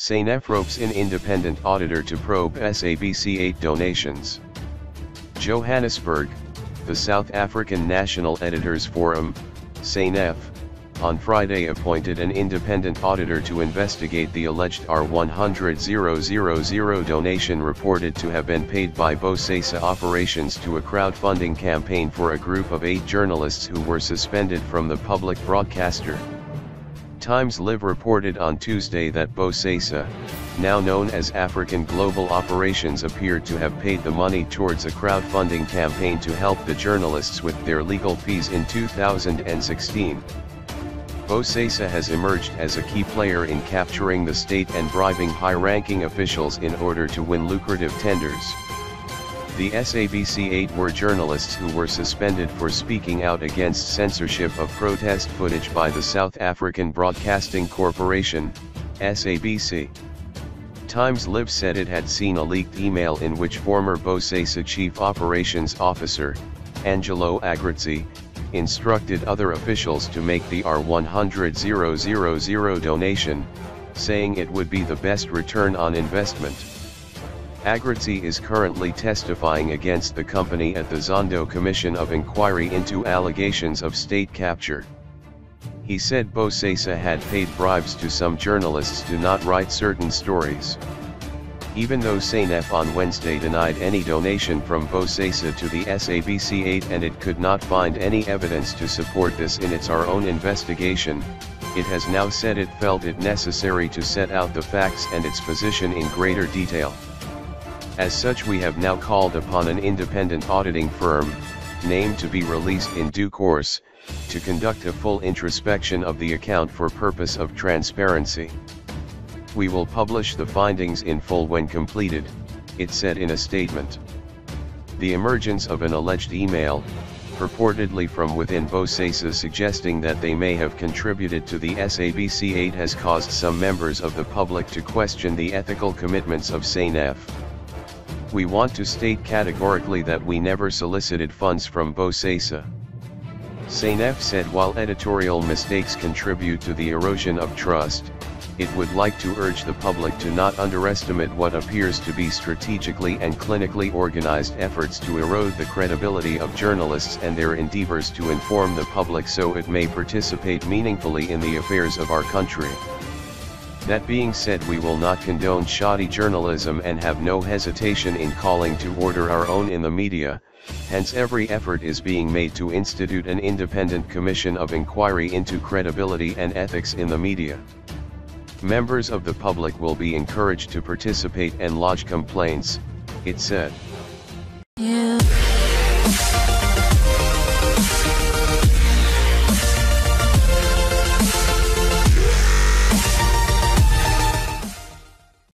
SANEF ropes in independent auditor to probe SABC8 donations. Johannesburg, the South African National Editors Forum, SANEF, on Friday appointed an independent auditor to investigate the alleged R100,000 donation reported to have been paid by Bosasa Operations to a crowdfunding campaign for a group of eight journalists who were suspended from the public broadcaster. Times Live reported on Tuesday that Bosasa, now known as African Global Operations appeared to have paid the money towards a crowdfunding campaign to help the journalists with their legal fees in 2016. Bosasa has emerged as a key player in capturing the state and bribing high-ranking officials in order to win lucrative tenders. The SABC-8 were journalists who were suspended for speaking out against censorship of protest footage by the South African Broadcasting Corporation, SABC. Times Live said it had seen a leaked email in which former Bosasa Chief Operations Officer, Angelo Agrizzi, instructed other officials to make the R100,000 donation, saying it would be the best return on investment. Agrizzi is currently testifying against the company at the Zondo Commission of Inquiry into allegations of state capture. He said Bosasa had paid bribes to some journalists to not write certain stories. Even though SANEF on Wednesday denied any donation from Bosasa to the SABC8 and it could not find any evidence to support this in its our own investigation, it has now said it felt it necessary to set out the facts and its position in greater detail. As such we have now called upon an independent auditing firm, named to be released in due course, to conduct a full introspection of the account for purpose of transparency. We will publish the findings in full when completed, it said in a statement. The emergence of an alleged email, purportedly from within Bosasa suggesting that they may have contributed to the SABC8 has caused some members of the public to question the ethical commitments of SANEF. We want to state categorically that we never solicited funds from Bosasa. SANEF said while editorial mistakes contribute to the erosion of trust, it would like to urge the public to not underestimate what appears to be strategically and clinically organized efforts to erode the credibility of journalists and their endeavors to inform the public so it may participate meaningfully in the affairs of our country. That being said we will not condone shoddy journalism and have no hesitation in calling to order our own in the media, hence every effort is being made to institute an independent commission of inquiry into credibility and ethics in the media. Members of the public will be encouraged to participate and lodge complaints, it said.